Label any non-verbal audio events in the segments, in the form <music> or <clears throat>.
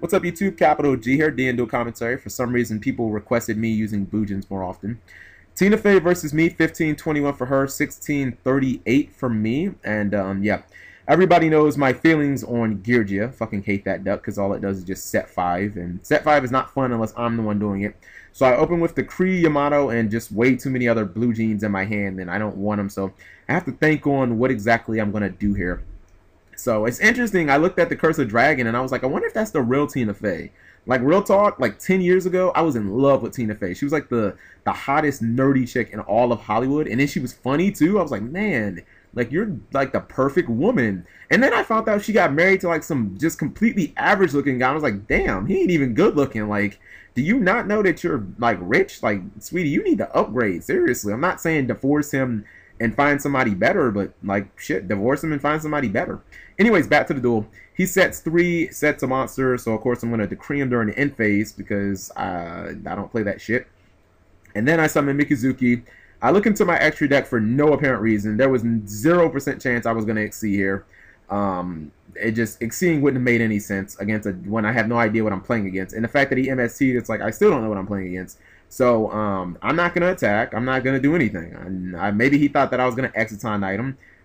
What's up YouTube? Capital G here, D commentary. For some reason, people requested me using Bujins more often. Tina Fey versus me, 15-21 for her, 16-38 for me. And um, yeah, everybody knows my feelings on Geargia. Fucking hate that duck because all it does is just set 5. And set 5 is not fun unless I'm the one doing it. So I open with decree Yamato and just way too many other blue jeans in my hand and I don't want them. So I have to think on what exactly I'm going to do here. So it's interesting. I looked at the Curse of Dragon and I was like, I wonder if that's the real Tina Fey. Like real talk, like 10 years ago, I was in love with Tina Fey. She was like the the hottest nerdy chick in all of Hollywood. And then she was funny too. I was like, man, like you're like the perfect woman. And then I found out she got married to like some just completely average looking guy. I was like, damn, he ain't even good looking. Like, do you not know that you're like rich? Like, sweetie, you need to upgrade. Seriously. I'm not saying divorce him and find somebody better, but like shit, divorce him and find somebody better. Anyways, back to the duel. He sets three sets of monsters, so of course I'm gonna decree him during the end phase because uh, I don't play that shit. And then I summon Mikazuki. I look into my extra deck for no apparent reason. There was zero percent chance I was gonna exceed here. Um, it just exceeding wouldn't have made any sense against a when I have no idea what I'm playing against. And the fact that he MST'd, it's like I still don't know what I'm playing against. So um, I'm not gonna attack. I'm not gonna do anything. I, maybe he thought that I was gonna Exciton Knight.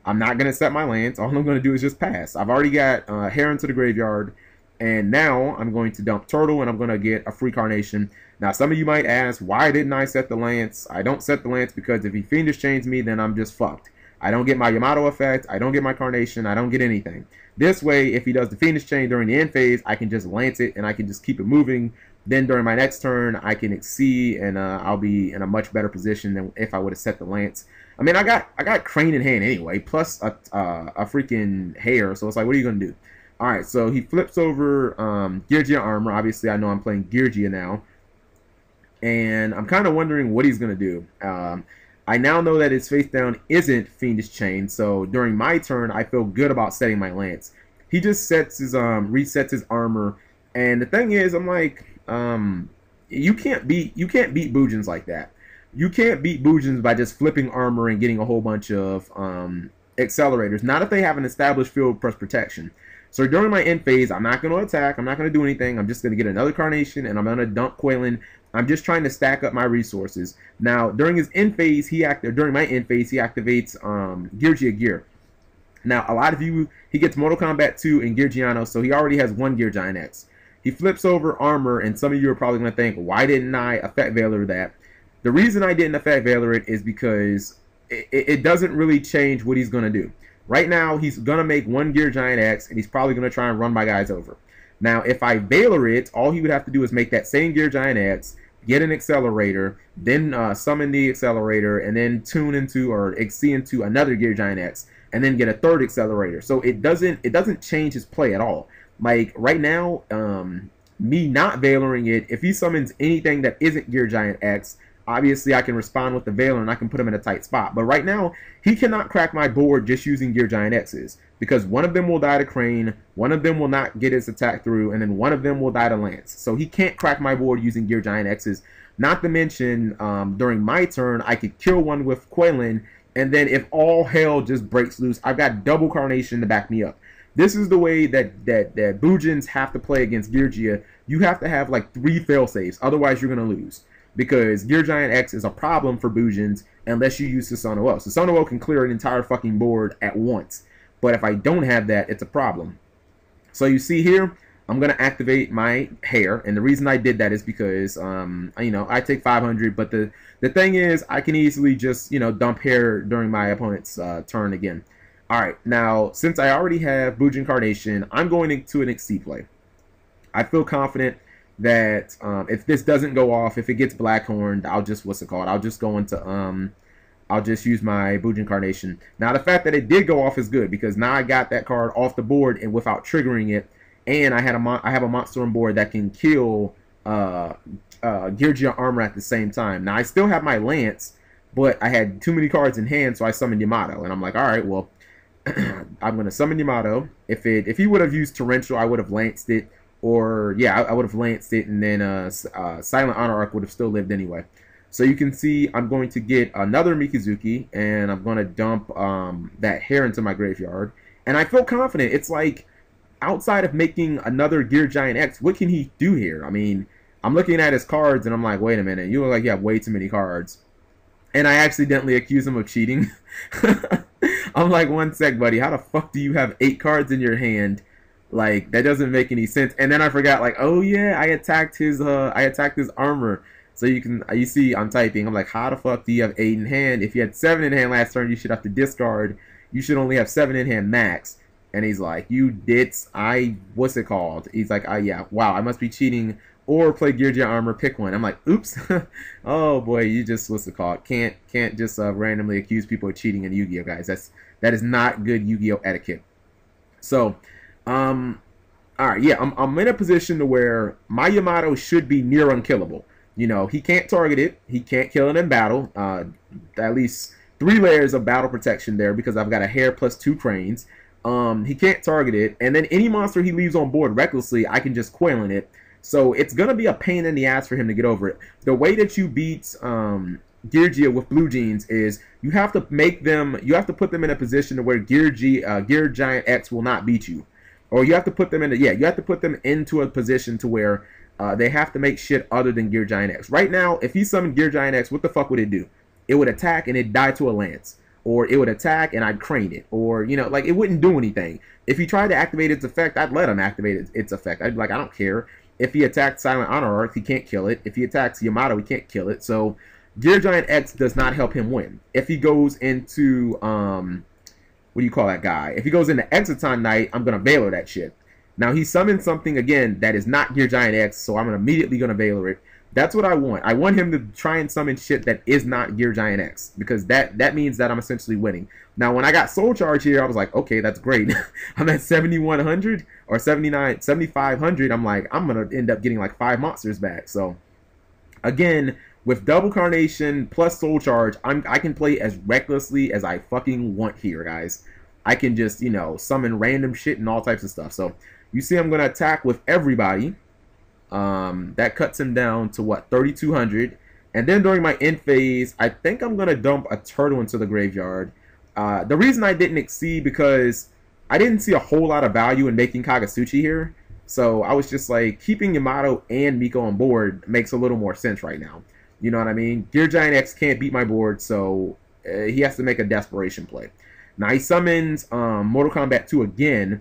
I'm not gonna set my lance. All I'm gonna do is just pass. I've already got uh, Heron to the graveyard, and now I'm going to dump Turtle, and I'm gonna get a free Carnation. Now some of you might ask, why didn't I set the lance? I don't set the lance because if he Fiendish Chains me, then I'm just fucked. I don't get my Yamato effect. I don't get my Carnation. I don't get anything. This way, if he does the Fiendish Chain during the end phase, I can just lance it and I can just keep it moving then during my next turn, I can exceed, and uh, I'll be in a much better position than if I would have set the lance. I mean, I got I got crane in hand anyway, plus a uh, a freaking Hare. So it's like, what are you gonna do? All right, so he flips over um, Geargia armor. Obviously, I know I'm playing Geargia now, and I'm kind of wondering what he's gonna do. Um, I now know that his face down isn't Fiendish Chain, so during my turn, I feel good about setting my lance. He just sets his um resets his armor, and the thing is, I'm like um, you can't beat you can't beat Bujins like that. You can't beat Bujins by just flipping armor and getting a whole bunch of um, accelerators. Not if they have an established field press protection. So during my end phase, I'm not going to attack. I'm not going to do anything. I'm just going to get another Carnation, and I'm going to dump Quilin. I'm just trying to stack up my resources. Now, during his end phase, he act during my end phase, he activates um, Geargia Gear. Now, a lot of you, he gets Mortal Kombat 2 and Geargiano, so he already has one Gear Giant X. He flips over armor, and some of you are probably going to think, why didn't I affect Veiler that? The reason I didn't affect Veiler it is because it, it doesn't really change what he's going to do. Right now, he's going to make one Gear Giant X, and he's probably going to try and run my guys over. Now, if I Veiler it, all he would have to do is make that same Gear Giant X, get an accelerator, then uh, summon the accelerator, and then tune into or exceed into another Gear Giant X, and then get a third accelerator. So it doesn't it doesn't change his play at all. Like right now, um, me not Veilering it, if he summons anything that isn't Gear Giant X, obviously I can respond with the Veiler and I can put him in a tight spot. But right now, he cannot crack my board just using Gear Giant X's because one of them will die to Crane, one of them will not get his attack through, and then one of them will die to Lance. So he can't crack my board using Gear Giant X's. Not to mention, um, during my turn, I could kill one with Quilin, and then if all hell just breaks loose, I've got double Carnation to back me up. This is the way that that that Bujins have to play against Geargia. You have to have like three fail saves, otherwise you're gonna lose. Because Gear Giant X is a problem for Bujins unless you use Susanoo. Susanoo can clear an entire fucking board at once. But if I don't have that, it's a problem. So you see here, I'm gonna activate my Hare, and the reason I did that is because um, you know I take 500, but the the thing is I can easily just you know dump Hare during my opponent's uh, turn again. All right, now since I already have Boojin Carnation, I'm going into an Exceed play. I feel confident that um, if this doesn't go off, if it gets Blackhorned, I'll just what's it called? I'll just go into um, I'll just use my Boojin Carnation. Now the fact that it did go off is good because now I got that card off the board and without triggering it, and I had a I have a monster on board that can kill uh, uh, Geargia armor at the same time. Now I still have my Lance, but I had too many cards in hand, so I summoned Yamato, and I'm like, all right, well <clears throat> I'm going to summon Yamato. If it if he would have used Torrential, I would have lanced it. Or, yeah, I, I would have lanced it, and then uh, uh, Silent Honor Arc would have still lived anyway. So you can see I'm going to get another Mikazuki, and I'm going to dump um, that Hare into my graveyard. And I feel confident. It's like outside of making another Gear Giant X, what can he do here? I mean, I'm looking at his cards and I'm like, wait a minute, you look like you have way too many cards. And I accidentally accuse him of cheating. <laughs> I'm like, one sec, buddy, how the fuck do you have eight cards in your hand? Like that doesn't make any sense. And then I forgot, like, oh yeah, I attacked his uh I attacked his armor. So you can you see I'm typing. I'm like, how the fuck do you have eight in hand? If you had seven in hand last turn, you should have to discard. You should only have seven in hand max. And he's like, you dits. I what's it called? He's like, oh yeah, wow, I must be cheating or play Gear Giant Armor. Pick one. I'm like, oops. <laughs> oh boy, you just what's it called? Can't can't just uh, randomly accuse people of cheating in Yu-Gi-Oh, guys. That's that is not good Yu-Gi-Oh etiquette. So, um, all right, yeah, I'm I'm in a position to where my Yamato should be near unkillable. You know, he can't target it. He can't kill it in battle. Uh, at least three layers of battle protection there because I've got a Hare plus two cranes. Um, he can't target it, and then any monster he leaves on board recklessly, I can just coil in it. So it's gonna be a pain in the ass for him to get over it. The way that you beat um, Geargia with Blue Jeans is you have to make them, you have to put them in a position to where Gear G, uh, Gear Giant X will not beat you, or you have to put them in, a, yeah, you have to put them into a position to where uh, they have to make shit other than Gear Giant X. Right now, if he summoned Gear Giant X, what the fuck would it do? It would attack and it die to a lance or it would attack and I'd crane it, or you know, like it wouldn't do anything. If he tried to activate its effect, I'd let him activate its effect. I'd be like, I don't care. If he attacks Silent Honor Arc, he can't kill it. If he attacks Yamato, he can't kill it. So Gear Giant X does not help him win. If he goes into um, what do you call that guy? If he goes into Exciton Knight, I'm gonna Veiler that shit. Now he summoned something again that is not Gear Giant X, so I'm immediately gonna Veiler it. That's what I want. I want him to try and summon shit that is not Gear Giant X because that that means that I'm essentially winning. Now, when I got Soul Charge here, I was like, okay, that's great. <laughs> I'm at 7100 or 79 7500. I'm like, I'm gonna end up getting like five monsters back. So, again, with double carnation plus Soul Charge, I'm I can play as recklessly as I fucking want here, guys. I can just you know summon random shit and all types of stuff. So you see, I'm gonna attack with everybody. Um, that cuts him down to what 3,200. And then during my end phase, I think I'm gonna dump a turtle into the graveyard. Uh, the reason I didn't exceed because I didn't see a whole lot of value in making Kagutsuchi here. So I was just like keeping Yamato and Miko on board makes a little more sense right now. You know what I mean? Gear Giant X can't beat my board, so uh, he has to make a desperation play. Now he summons um, Mortal Kombat 2 again,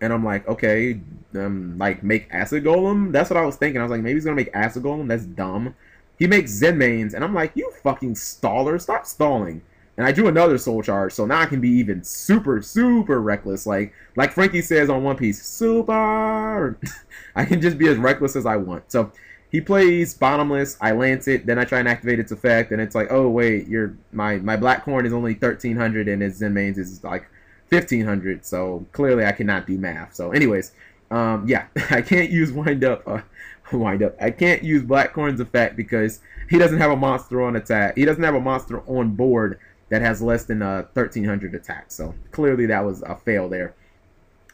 and I'm like, okay, um, like make Acid Golem. That's what I was thinking. I was like, maybe he's gonna make Acid Golem. That's dumb. He makes Zenmaines, and I'm like, you fucking staller, stop stalling. And I drew another Soul Charge, so now I can be even super, super reckless. Like, like Franky says on One Piece, super. <laughs> I can just be as reckless as I want. So he plays bottomless. I lance it, then I try and activate its effect, and it's like, oh wait, your my my black corn is only 1300, and its Zenmaines is like 1500 so clearly I cannot do math so anyways um, yeah <laughs> I can't use wind up uh, <laughs> wind up I can't use Blackcorn's effect because he doesn't have a monster on attack he doesn't have a monster on board that has less than uh, 1300 attack so clearly that was a fail there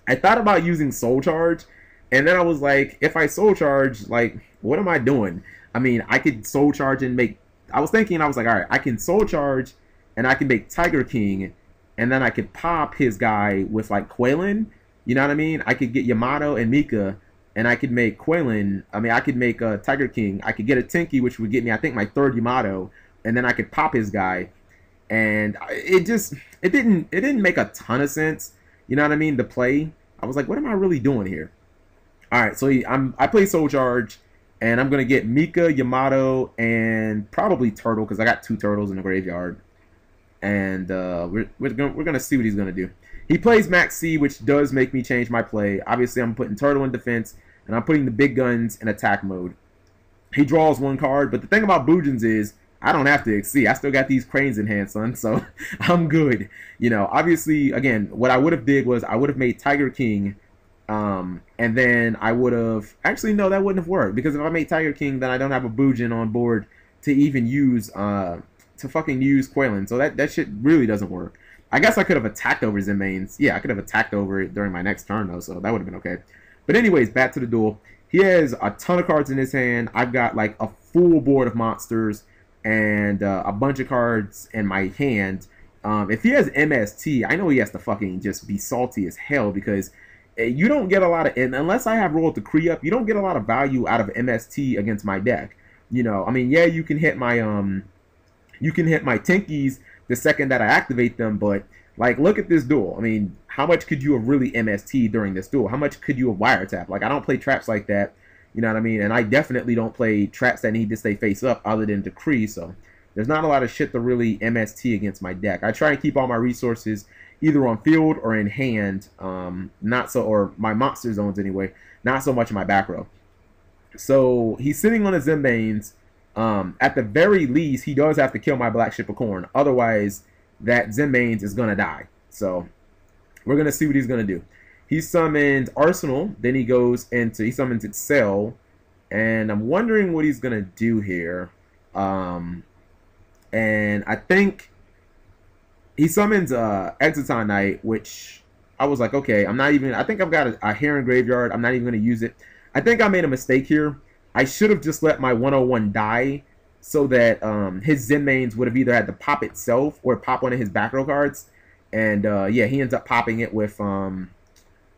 I thought about using soul charge and then I was like if I soul charge like what am I doing I mean I could soul charge and make I was thinking I was like all right I can soul charge and I can make Tiger King and then I could pop his guy with like Quilin. You know what I mean? I could get Yamato and Mika, and I could make Quilin. I mean, I could make a uh, Tiger King. I could get a Tenki, which would get me, I think, my third Yamato, and then I could pop his guy. And it just, it didn't, it didn't make a ton of sense. You know what I mean? The play. I was like, what am I really doing here? All right, so I'm, I play Soul Charge, and I'm gonna get Mika, Yamato, and probably Turtle because I got two turtles in the graveyard and uh, we're we're gonna we're gonna see what he's gonna do. He plays Max C, which does make me change my play. Obviously, I'm putting Turtle in defense, and I'm putting the big guns in attack mode. He draws one card, but the thing about Bujins is I don't have to exceed. I still got these cranes in hand, son, <laughs> so I'm good. You know, obviously, again, what I would have did was I would have made Tiger King, um, and then I would have actually no, that wouldn't have worked because if I made Tiger King, then I don't have a Bujin on board to even use uh, to fucking use Quilin. So that, that shit really doesn't work. I guess I could have attacked over Zenmaines. Yeah, I could have attacked over it during my next turn, though, so that would have been okay. But anyways, back to the duel. He has a ton of cards in his hand. I've got like a full board of monsters and uh, a bunch of cards in my hand. Um, if he has MST, I know he has to fucking just be salty as hell because you don't get a lot of, and unless I have Royal Decree up, you don't get a lot of value out of MST against my deck. You know, I mean, yeah, you can hit my um, you can hit my Tenkis the second that I activate them, but like, look at this duel. I mean, how much could you have really MST during this duel? How much could you have wiretap? Like, I don't play traps like that. You know what I mean? And I definitely don't play traps that need to stay face up other than decree. So there's not a lot of shit to really MST against my deck. I try and keep all my resources either on field or in hand. Um, not so, or my monster zones anyway. Not so much in my back row. So he's sitting on his Zenmaines. Um, at the very least, he does have to kill my Black Ship of Corn. Otherwise, that Zenmaines is to die. So we're to see what he's to do. He summons Arsenal. Then he goes into, he summons Excel. And I'm wondering what he's to do here. Um, and I think he summons uh, Knight, which I was like, okay, I'm not even, I think I've got a, a Heron Graveyard. I'm not even going to use it. I think I made a mistake here. I should have just let my 101 die so that um, his Zenmaines would have either had to pop itself or pop one of his back row cards. And uh, yeah, he ends up popping it with um,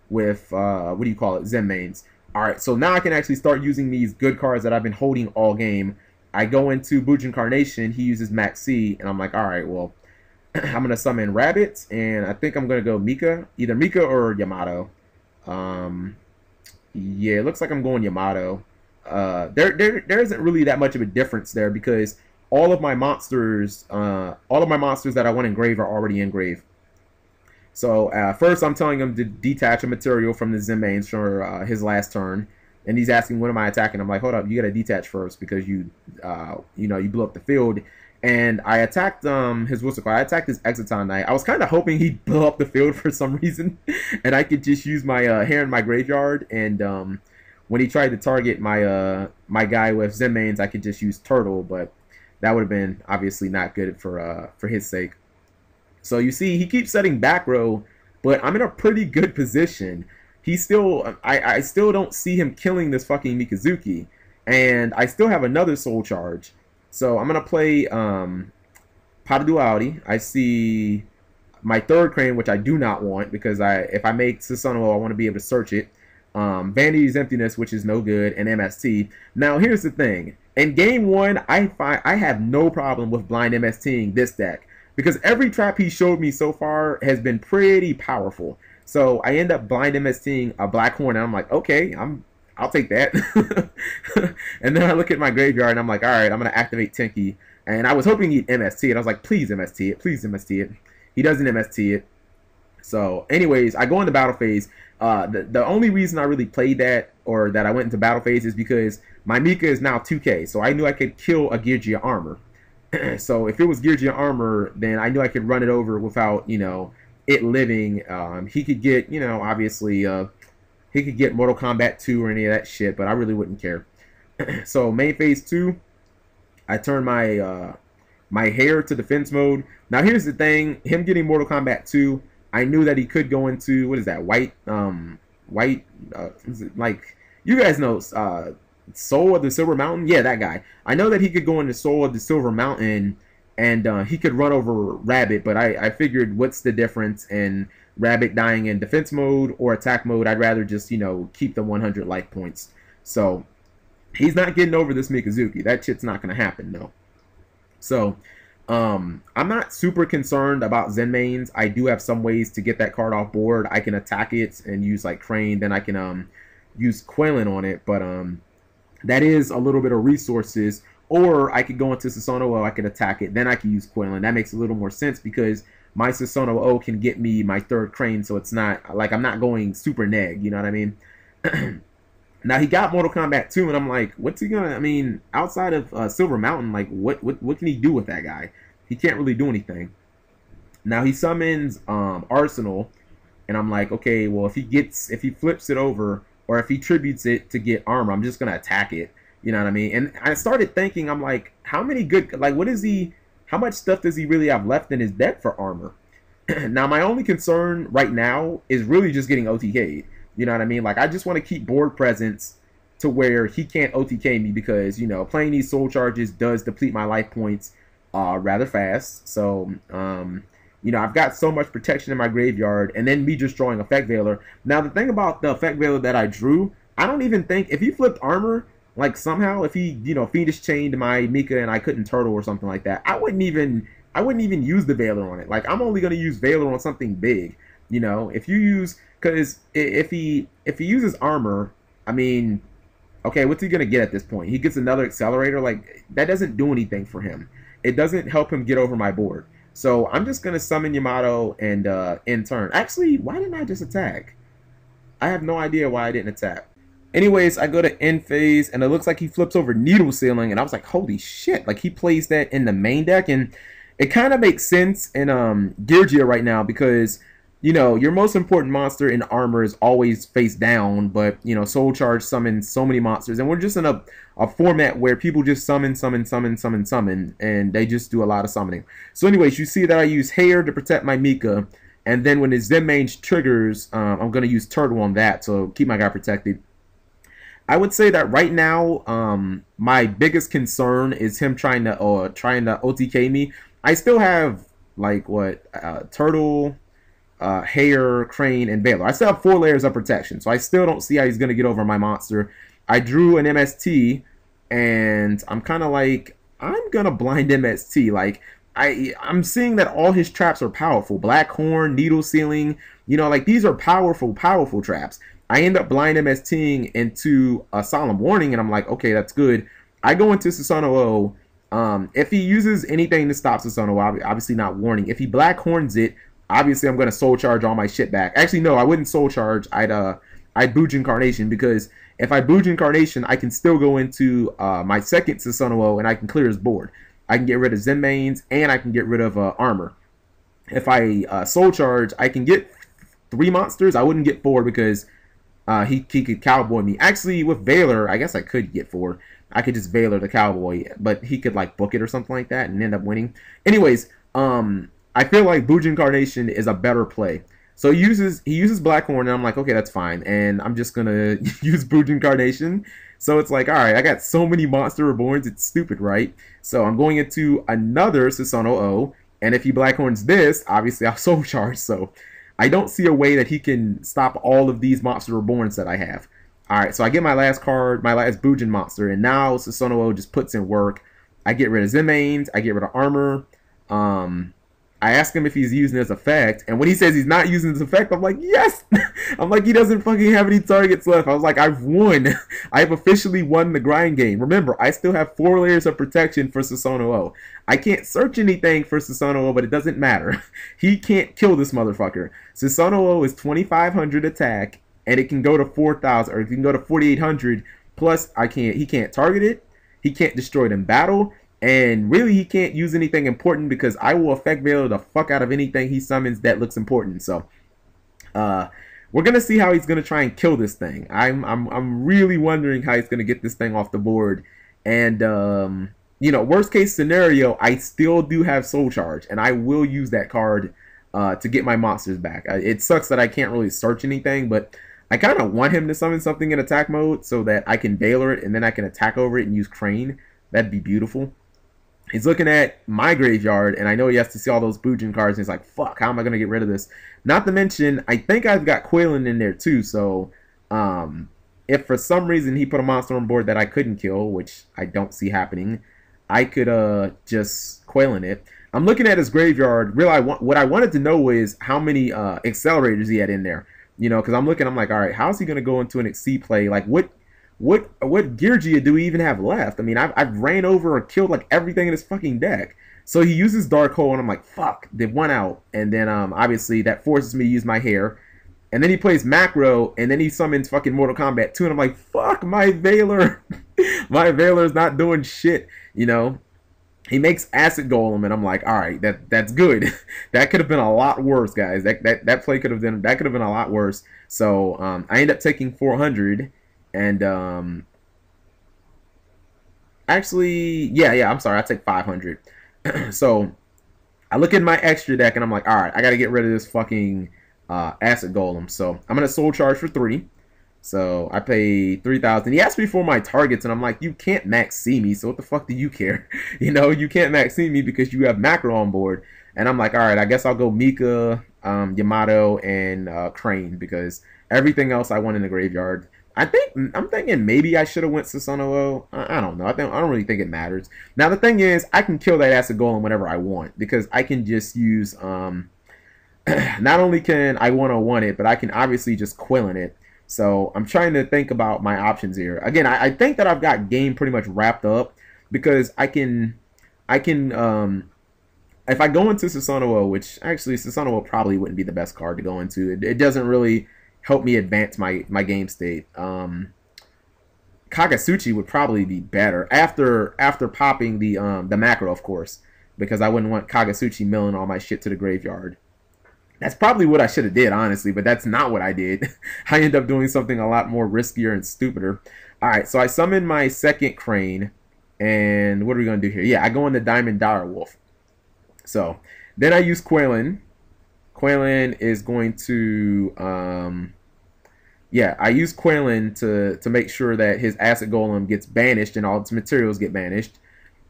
with uh, what do you call it, Zenmaines. All right, so now I can actually start using these good cards that I've been holding all game. I go into Bujin Carnation, he uses Max C, and I'm like, all right, well, <clears throat> I'm gonna summon Rabbit, and I think I'm gonna go Mika, either Mika or Yamato. Um, yeah, it looks like I'm going Yamato. Uh, there, there, there isn't really that much of a difference there because all of my monsters, uh, all of my monsters that I want to engrave are already engraved. So uh, first, I'm telling him to detach a material from the Zenmaines for uh, his last turn, and he's asking, "When am I attacking?" I'm like, "Hold up, you got to detach first because you, uh, you know, you blew up the field." And I attacked um his what's? I attacked his Exciton Knight. I was kind of hoping he'd blow up the field for some <laughs> reason, and I could just use my uh, Hare in my graveyard and um when he tried to target my uh my guy with Zenmaines, I could just use Turtle, but that would have been obviously not good for uh for his sake. So you see, he keeps setting back row, but I'm in a pretty good position. He still, I, I still don't see him killing this fucking Mikazuki, and I still have another soul charge. So I'm gonna play um, Pot of Duality. I see my third crane, which I do not want because I, if I make Susanoo, I want to be able to search it um, Vanity's Emptiness, which is no good, and MST. Now, here's the thing. In game one, I find I have no problem with blind MSTing this deck because every trap he showed me so far has been pretty powerful. So I end up blind MSTing a Black Horn, and I'm like, okay, I'm I'll take that. <laughs> and then I look at my graveyard, and I'm like, all right, I'm gonna activate Tenki. And I was hoping he'd MST it. I was like, please MST it, please MST it. He doesn't MST it. So, anyways, I go into battle phase. Uh, the, the only reason I really played that or that I went into battle phase is because my Mika is now 2k, so I knew I could kill a Geargia armor. <clears throat> so if it was Geargia armor, then I knew I could run it over without, you know, it living. Um, he could get, you know, obviously, uh, he could get Mortal Kombat 2 or any of that shit, but I really wouldn't care. <clears throat> so main phase 2, I turn my uh, my Hare to defense mode. Now here's the thing, him getting Mortal Kombat 2 I knew that he could go into what is that white um white uh, like you guys know uh Soul of the Silver Mountain yeah that guy I know that he could go into Soul of the Silver Mountain and uh, he could run over Rabbit but I I figured what's the difference in Rabbit dying in defense mode or attack mode I'd rather just you know keep the 100 life points so he's not getting over this Mikazuki that shit's not gonna happen no so um, I'm not super concerned about Zenmaines. I do have some ways to get that card off board. I can attack it and use like Crane. Then I can um use Quilin on it. But um, that is a little bit of resources. Or I could go into Susanoo, I can attack it. Then I can use Quilin. That makes a little more sense because my Susanoo can get me my third Crane. So it's not like I'm not going super neg. You know what I mean? <clears throat> Now he got Mortal Kombat 2, and I'm like, what's he gonna? I mean, outside of uh, Silver Mountain, like, what, what what can he do with that guy? He can't really do anything. Now he summons um, Arsenal, and I'm like, okay, well, if he gets, if he flips it over, or if he tributes it to get armor, I'm just gonna attack it. You know what I mean? And I started thinking, I'm like, how many good, like, what is he? How much stuff does he really have left in his deck for armor? <clears throat> now, my only concern right now is really just getting OTK'd. You know what I mean? Like I just want to keep board presence to where he can't OTK me because you know playing these soul charges does deplete my life points uh, rather fast. So um, You know, I've got so much protection in my graveyard, and then me just drawing Effect Veiler. Now, the thing about the Effect Veiler that I drew, I don't even think, if he flipped armor, like somehow, if he, you know, Fiendish chained my Mika and I couldn't turtle or something like that, I wouldn't even, I wouldn't even use the Veiler on it. Like, I'm only going to use Veiler on something big. You know, if you use, because if he, if he uses armor, I mean, okay, what's he going to get at this point? He gets another accelerator. Like, that doesn't do anything for him. It doesn't help him get over my board. So I'm just gonna summon Yamato and uh, in turn. Actually, why didn't I just attack? I have no idea why I didn't attack. Anyways, I go to end phase and it looks like he flips over needle ceiling and I was like, holy shit! Like he plays that in the main deck and it kind of makes sense in um, Geargia right now because you know, your most important monster in armor is always face down, but you know, Soul Charge summons so many monsters, and we're just in a, a format where people just summon, summon, summon, summon, summon, and they just do a lot of summoning. So, anyways, you see that I use Hare to protect my Mika, and then when his Zenmaines triggers, um, I'm gonna use Turtle on that, so keep my guy protected. I would say that right now, um, my biggest concern is him trying to uh, trying to OTK me. I still have like what uh, Turtle uh, Hare, Crane, and Veiler. I still have four layers of protection, so I still don't see how he's going to get over my monster. I drew an MST, and I'm kind of like, I'm going to blind MST. Like, I, I'm seeing that all his traps are powerful. Black Horn, Needle Ceiling, you know, like these are powerful, powerful traps. I end up blind MSTing into a Solemn Warning, and I'm like, okay, that's good. I go into Susanoo. Um, if he uses anything to stop Susanoo, obviously not Warning. If he Black Horns it, obviously I'm gonna soul charge all my shit back. Actually, no, I wouldn't soul charge. I'd uh I'd Bujin Carnation because if I Bujin Carnation, I can still go into uh, my second Susanoo and I can clear his board. I can get rid of Zenmaines and I can get rid of uh, armor. If I uh, soul charge, I can get three monsters. I wouldn't get four because uh, he he could cowboy me. Actually, with Veiler, I guess I could get four. I could just Veiler the cowboy, but he could like book it or something like that and end up winning. Anyways, um, I feel like Bujin Carnation is a better play. So he uses he uses Blackhorn, and I'm like, okay, that's fine. And I'm just gonna <laughs> use Bujin Carnation. So it's like, all right, I got so many Monster Reborns, it's stupid, right? So I'm going into another Susanoo O, and if he Blackhorns this, obviously I'll <laughs> Soul Charge. So I don't see a way that he can stop all of these Monster Reborns that I have. All right, so I get my last card, my last Bujin monster, and now Susanoo just puts in work. I get rid of Zenmaines, I get rid of armor. Um, I ask him if he's using his effect, and when he says he's not using his effect, I'm like, yes! <laughs> I'm like, he doesn't fucking have any targets left. I was like, I've won. <laughs> I've officially won the grind game. Remember, I still have four layers of protection for Susanoo O. I can't search anything for Susanoo O, but it doesn't matter. <laughs> he can't kill this motherfucker. Susanoo O is 2500 attack, and it can go to 4000, or it can go to 4800, plus I can't, he can't target it, he can't destroy it in battle, and really, he can't use anything important because I will affect Veiler the fuck out of anything he summons that looks important. So, uh, we're gonna see how he's gonna try and kill this thing. I'm I'm I'm really wondering how he's gonna get this thing off the board. And um, you know, worst case scenario, I still do have Soul Charge, and I will use that card uh, to get my monsters back. It sucks that I can't really search anything, but I kind of want him to summon something in attack mode so that I can Veiler it and then I can attack over it and use Crane. That'd be beautiful he's looking at my graveyard, and I know he has to see all those Bujin cards, and he's like, fuck, how am I going to get rid of this? Not to mention, I think I've got Quilin in there too, so um, if for some reason he put a monster on board that I couldn't kill, which I don't see happening, I could uh, just Quilin it. I'm looking at his graveyard. Real, I want, what I wanted to know is how many uh, accelerators he had in there. You know, because I'm looking, I'm like, all right, how's he going to go into an Exceed play? Like, what what what Geargia do we even have left? I mean, I've, I've ran over or killed like everything in his fucking deck. So he uses Dark Hole, and I'm like, fuck, they won out. And then um, obviously that forces me to use my Hare. And then he plays Macro, and then he summons fucking Mortal Kombat 2, and I'm like, fuck, my Veiler. <laughs> my Veiler's not doing shit, you know? He makes Acid Golem, and I'm like, all right, that that's good. <laughs> that could have been a lot worse, guys. That that, that play could have been that could have been a lot worse. So um, I end up taking 400, and um, actually, yeah, yeah. I'm sorry. I take 500. <clears throat> so I look at my extra deck and I'm like, all right, I got to get rid of this fucking uh, acid golem. So I'm gonna soul charge for three. So I pay three thousand. He asked me for my targets, and I'm like, you can't max see me. So what the fuck do you care? <laughs> you know, you can't max see me because you have macro on board. And I'm like, all right, I guess I'll go Mika, um, Yamato, and uh, Crane because everything else I want in the graveyard. I think I'm thinking maybe I should have went Susanoo. I, I don't know. I think I don't really think it matters. Now the thing is, I can kill that acid golem whenever I want because I can just use. Um, <clears throat> not only can I want to want it, but I can obviously just Quilin it. So I'm trying to think about my options here. Again, I, I think that I've got game pretty much wrapped up because I can, I can, um, if I go into Susanoo, which actually Susanoo probably wouldn't be the best card to go into. It, it doesn't really help me advance my my game state. Um, Kagutsuchi would probably be better after after popping the um the macro, of course, because I wouldn't want Kagutsuchi milling all my shit to the graveyard. That's probably what I should have did, honestly, but that's not what I did. <laughs> I end up doing something a lot more riskier and stupider. All right, so I summon my second crane, and what are we gonna do here? Yeah, I go into Diamond Dire Wolf. So then I use Quilin. Quilin is going to, um, yeah, I use Quilin to to make sure that his Acid Golem gets banished and all its materials get banished,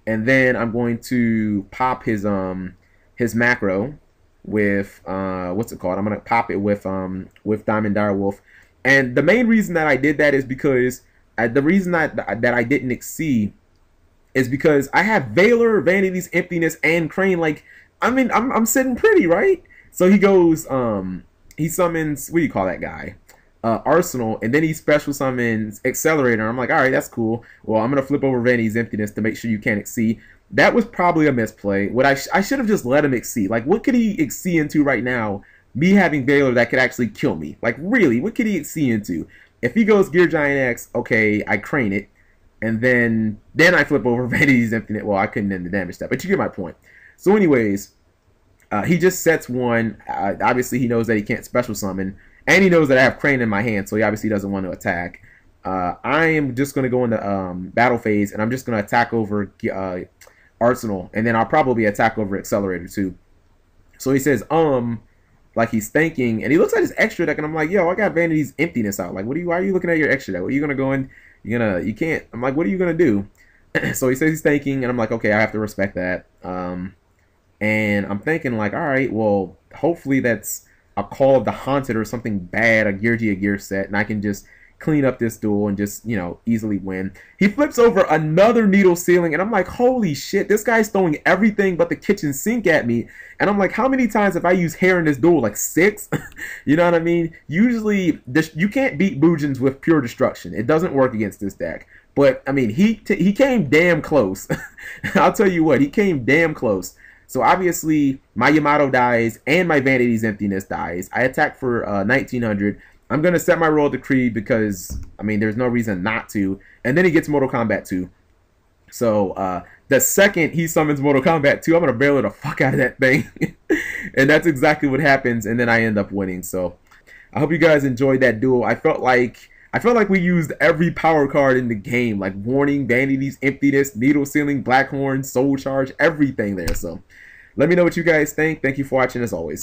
and then I'm going to pop his um his macro with uh what's it called? I'm gonna pop it with um with Diamond Dire Wolf, and the main reason that I did that is because I, the reason that that I didn't exceed is because I have Veiler, Vanity's Emptiness, and Crane. Like, I mean, I'm, I'm sitting pretty, right? So he goes, um, he summons, what do you call that guy? Uh, Arsenal, and then he special summons Accelerator. I'm like, all right, that's cool. Well, I'm gonna flip over Vanity's Emptiness to make sure you can't exceed. That was probably a misplay. What I sh- I should have just let him exceed. Like, what could he exceed into right now? Me having Veiler that could actually kill me. Like, really, what could he exceed into? If he goes Gear Giant X, okay, I crane it and then then I flip over <laughs> Vanity's Infinite. Well, I couldn't end the damage step, but you get my point. So, anyways, uh, he just sets one. Uh, obviously, he knows that he can't special summon, and he knows that I have Crane in my hand, so he obviously doesn't want to attack. Uh, I am just going to go into um, battle phase, and I'm just going to attack over uh, Arsenal, and then I'll probably attack over Accelerator too. So he says, um, like he's thinking, and he looks at his extra deck, and I'm like, yo, I got Vanity's Emptiness out. Like, what are you? Why are you looking at your extra deck? What are you gonna go in? You're gonna, you can't. I'm like, what are you gonna do? <clears throat> so he says he's thinking, and I'm like, okay, I have to respect that. Um, and I'm thinking like, all right, well, hopefully that's a call of the haunted or something bad, a gear gear set, and I can just clean up this duel and just, you know, easily win. He flips over another needle ceiling, and I'm like, holy shit, this guy's throwing everything but the kitchen sink at me. And I'm like, how many times have I used Hare in this duel? Like six? <laughs> you know what I mean? Usually, this, you can't beat Bujins with pure destruction. It doesn't work against this deck. But, I mean, he, he came damn close. <laughs> I'll tell you what, he came damn close. So obviously, my Yamato dies and my Vanity's Emptiness dies. I attack for uh, 1900. I'm gonna set my royal decree because I mean there's no reason not to. And then he gets Mortal Kombat 2. So uh, the second he summons Mortal Kombat 2, I'm gonna barrel the fuck out of that thing. <laughs> and that's exactly what happens, and then I end up winning. So I hope you guys enjoyed that duel. I felt like I felt like we used every power card in the game, like Warning, Vanity's Emptiness, Needle Ceiling, Blackhorn, Soul Charge, everything there. So let me know what you guys think. Thank you for watching as always.